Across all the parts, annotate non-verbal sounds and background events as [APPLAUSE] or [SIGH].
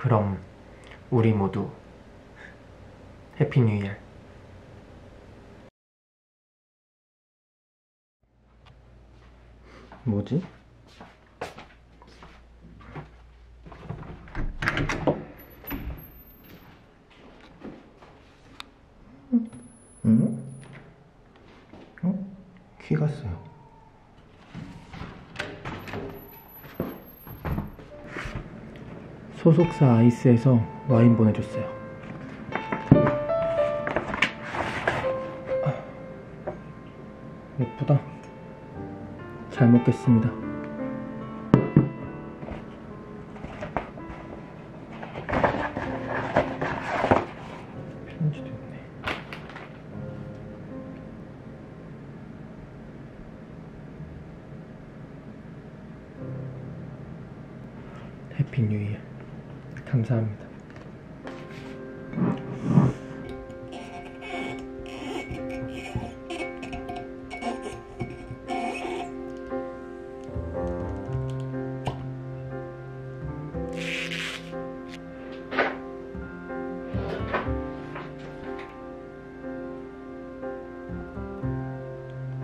그럼 우리 모두 해피 뉴 이어. 뭐지? 응? 어? 키 갔어요. 소속사 아이스에서 와인 보내줬어요. 아, 예쁘다. 잘 먹겠습니다. 편지도 있네. 해피 뉴 이어. 감사합니다.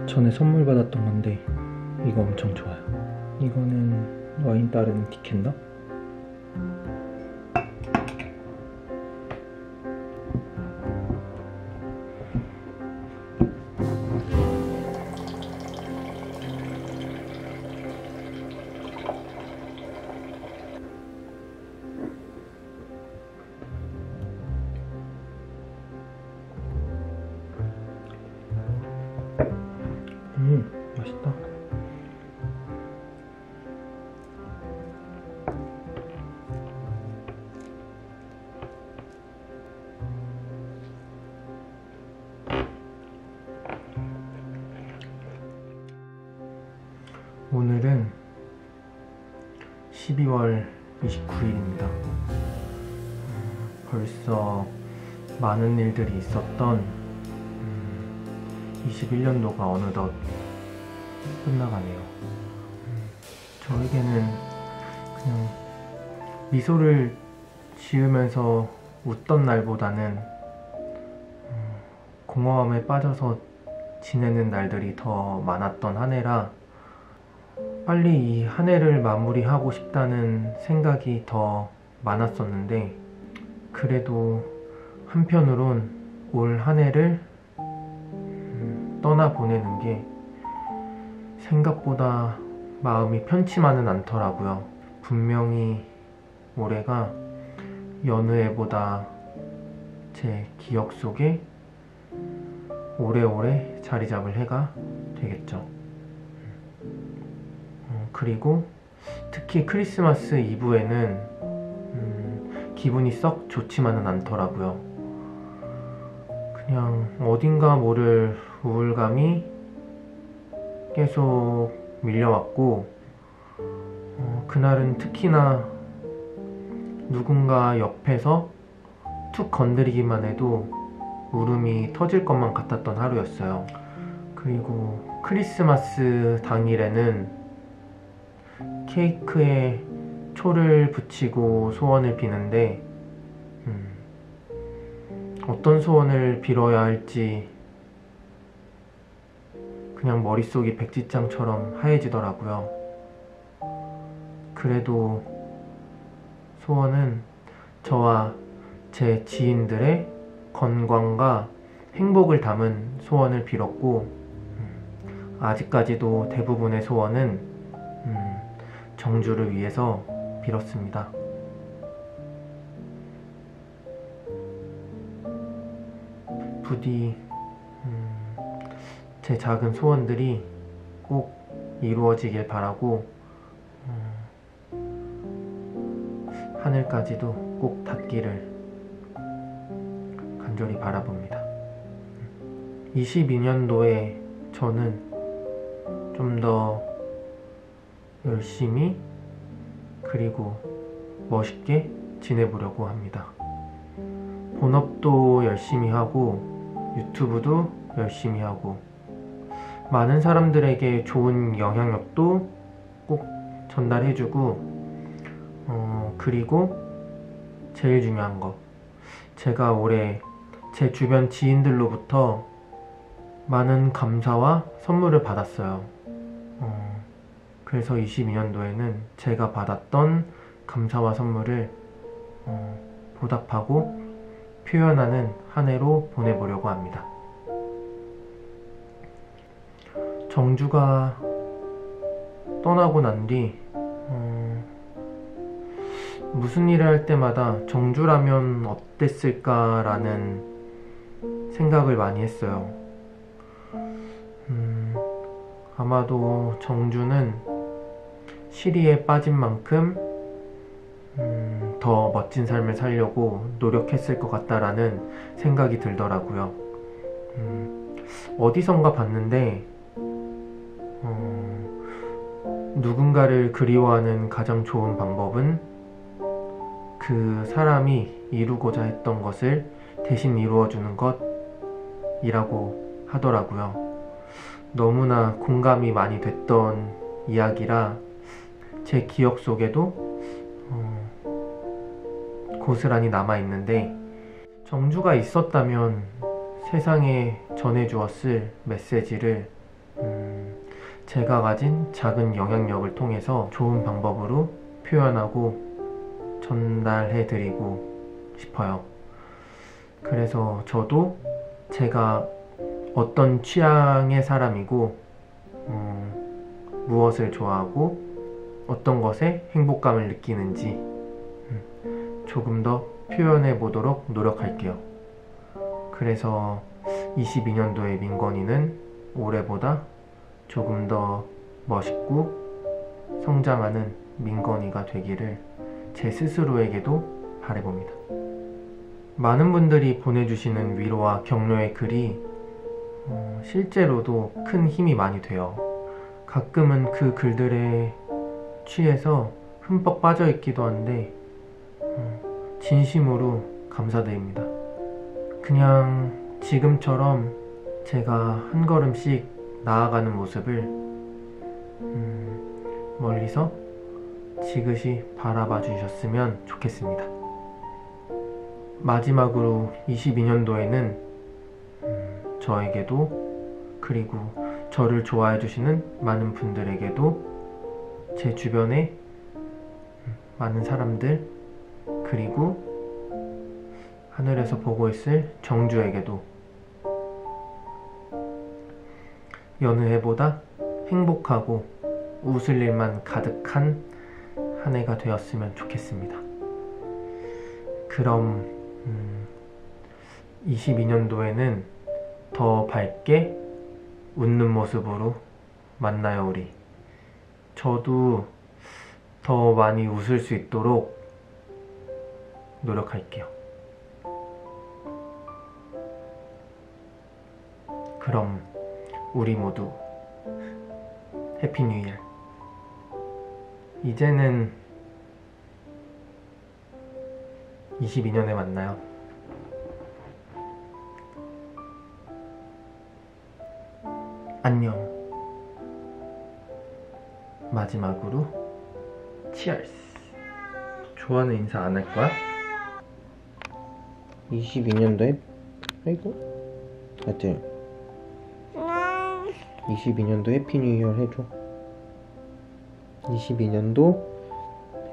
전에 선물 받았던 건데 이거 엄청 좋아요. 이거는 와인 따르는 티켓인 오늘은 12월 29일입니다. 음, 벌써 많은 일들이 있었던 21년도가 어느덧 끝나가네요. 음, 저에게는 그냥 미소를 지으면서 웃던 날보다는 음, 공허함에 빠져서 지내는 날들이 더 많았던 한 해라 빨리 이 한 해를 마무리하고 싶다는 생각이 더 많았었는데 그래도 한편으론 올 한 해를 떠나보내는 게 생각보다 마음이 편치만은 않더라고요. 분명히 올해가 여느 해보다 제 기억 속에 오래오래 자리 잡을 해가 되겠죠. 어, 그리고 특히 크리스마스 이브에는 음, 기분이 썩 좋지만은 않더라고요. 그냥 어딘가 모를 우울감이 계속 밀려왔고 어, 그날은 특히나 누군가 옆에서 툭 건드리기만 해도 울음이 터질 것만 같았던 하루였어요. 그리고 크리스마스 당일에는 케이크에 초를 붙이고 소원을 비는데 음, 어떤 소원을 빌어야 할지 그냥 머릿속이 백지장처럼 하얘지더라고요. 그래도 소원은 저와 제 지인들의 건강과 행복을 담은 소원을 빌었고 음, 아직까지도 대부분의 소원은 음, 정주를 위해서 빌었습니다. 부디 음, 제 작은 소원들이 꼭 이루어지길 바라고 음, 하늘까지도 꼭 닿기를 간절히 바라봅니다. 22년도에 저는 좀더 열심히 그리고 멋있게 지내보려고 합니다. 본업도 열심히 하고 유튜브도 열심히 하고 많은 사람들에게 좋은 영향력도 꼭 전달해주고 어, 그리고 제일 중요한 거. 제가 올해 제 주변 지인들로부터 많은 감사와 선물을 받았어요. 어, 그래서 22년도에는 제가 받았던 감사와 선물을 어, 보답하고 표현하는 한 해로 보내보려고 합니다. 정주가 떠나고 난 뒤, 어, 무슨 일을 할 때마다 정주라면 어땠을까라는 생각을 많이 했어요. 음, 아마도 정주는 시리에 빠진 만큼 음, 더 멋진 삶을 살려고 노력했을 것 같다라는 생각이 들더라고요. 음, 어디선가 봤는데 어, 누군가를 그리워하는 가장 좋은 방법은 그 사람이 이루고자 했던 것을 대신 이루어주는 것이라고 하더라고요. 너무나 공감이 많이 됐던 이야기라 제 기억 속에도 어, 고스란히 남아있는데 정주가 있었다면 세상에 전해주었을 메시지를 음, 제가 가진 작은 영향력을 통해서 좋은 방법으로 표현하고 전달해드리고 싶어요. 그래서 저도 제가 어떤 취향의 사람이고 음, 무엇을 좋아하고 어떤 것에 행복감을 느끼는지 음, 조금 더 표현해 보도록 노력할게요. 그래서 22년도의 민건이는 올해보다 조금 더 멋있고 성장하는 민건이가 되기를 제 스스로에게도 바래봅니다. 많은 분들이 보내주시는 위로와 격려의 글이 어, 실제로도 큰 힘이 많이 돼요. 가끔은 그 글들에 취해서 흠뻑 빠져 있기도 한데 어, 진심으로 감사드립니다. 그냥 지금처럼 제가 한 걸음씩 나아가는 모습을 음, 멀리서 지그시 바라봐 주셨으면 좋겠습니다. 마지막으로 22년도에는 음, 저에게도 그리고 저를 좋아해 주시는 많은 분들에게도 제 주변에 음, 많은 사람들 그리고 하늘에서 보고 있을 정주에게도 여느 해보다 행복하고 웃을 일만 가득한 한 해가 되었으면 좋겠습니다. 그럼 음, 22년도에는 더 밝게 웃는 모습으로 만나요 우리. 저도 더 많이 웃을 수 있도록 노력할게요. 그럼 우리 모두 해피 뉴 이어. 이제는 22년에 만나요. 안녕 마지막으로 치얼스 좋아하는 인사 안 할 거야? 22년도에? 아이고. 하여튼 22년도 해피 뉴 이어 해줘. 22년도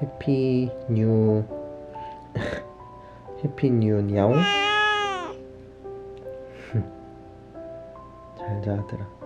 해피 뉴 [LAUGHS] 해피 뉴 냐옹? [LAUGHS] 잘 자더라